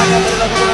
Vamos,